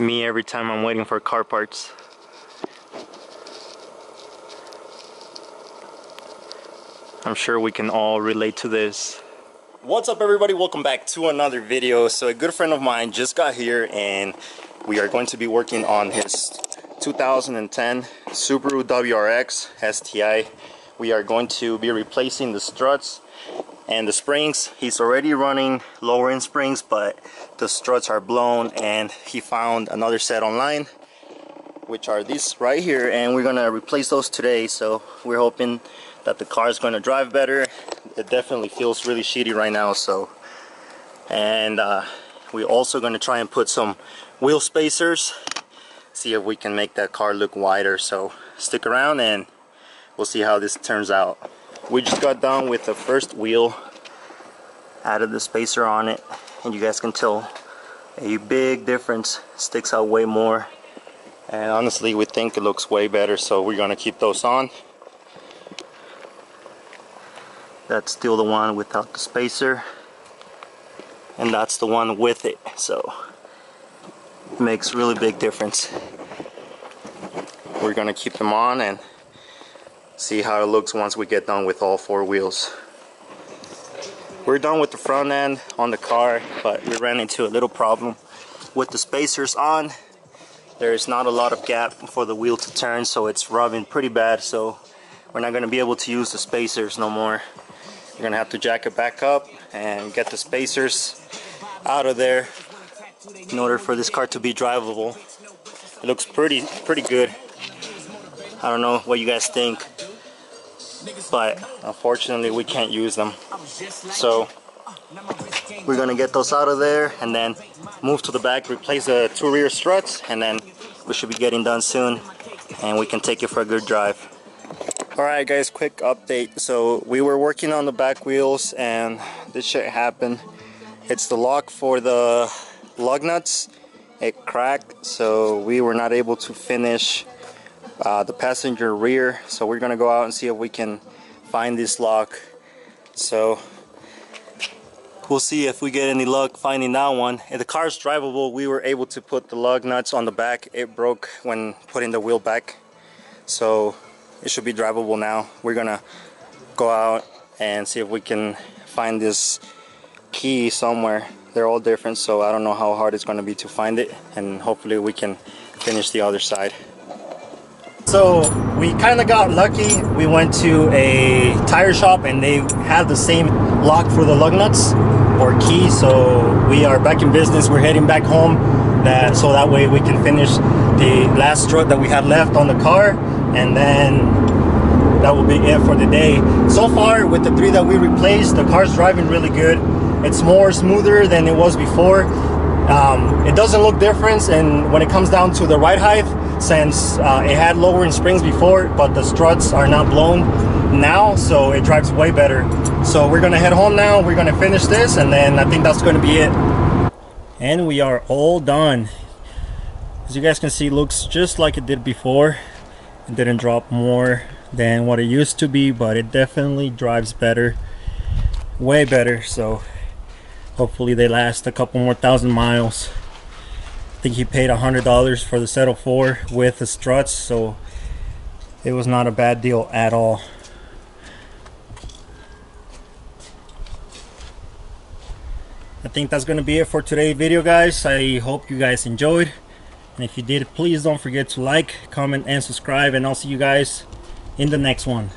every time I'm waiting for car parts. I'm sure we can all relate to this. What's up everybody? Welcome back to another video. So a good friend of mine just got here and we are going to be working on his 2010 Subaru WRX STI. We are going to be replacing the struts and the springs. He's already running lowering springs but the struts are blown and he found another set online which are these right here and we're gonna replace those today so we're hoping that the car is to drive better. It definitely feels really shitty right now. So, and uh, we're also to try and put some wheel spacers. See if we can make that car look wider. So stick around and we'll see how this turns out. We just got done with the first wheel. Added the spacer on it, and you guys can tell a big difference. Sticks out way more. And honestly, we think it looks way better, so we're gonna keep those on. That's still the one without the spacer. And that's the one with it. So it makes really big difference. We're gonna keep them on and see how it looks once we get done with all four wheels. We're done with the front end on the car, but we ran into a little problem with the spacers on. There's not a lot of gap for the wheel to turn, so it's rubbing pretty bad. So we're not gonna be able to use the spacers no more. You're gonna have to jack it back up and get the spacers out of there in order for this car to be drivable. It looks pretty pretty good. I don't know what you guys think, but unfortunately we can't use them. So we're gonna get those out of there and then move to the back, replace the two rear struts, and then we should be getting done soon and we can take it for a good drive. Alright guys, quick update. So we were working on the back wheels and this shit happened. It's the lock for the lug nuts. It cracked so we were not able to finish uh, the passenger rear. So we're gonna go out and see if we can find this lock. So we'll see if we get any luck finding that one. If the car's drivable, we were able to put the lug nuts on the back. It broke when putting the wheel back. So it should be drivable now. We're gonna go out and see if we can find this key somewhere. They're all different, so I don't know how hard it's gonna be to find it, and hopefully we can finish the other side. So we kind of got lucky. We went to a tire shop and they had the same lock for the lug nuts or key. So we are back in business. We're heading back home. That so that way we can finish the last strut that we had left on the car and then that will be it for the day so far with the three that we replaced the car's driving really good it's more smoother than it was before um, it doesn't look different and when it comes down to the ride height since uh, it had lowering springs before but the struts are not blown now so it drives way better. So we're gonna head home now we're gonna finish this and then I think that's gonna be it. And we are all done. As you guys can see looks just like it did before. It didn't drop more than what it used to be but it definitely drives better way better. So hopefully they last a couple more thousand miles I think he paid a hundred dollars for the Settle 4 with the struts so it was not a bad deal at all I think that's gonna be it for today's video guys I hope you guys enjoyed and if you did, please don't forget to like, comment, and subscribe. And I'll see you guys in the next one.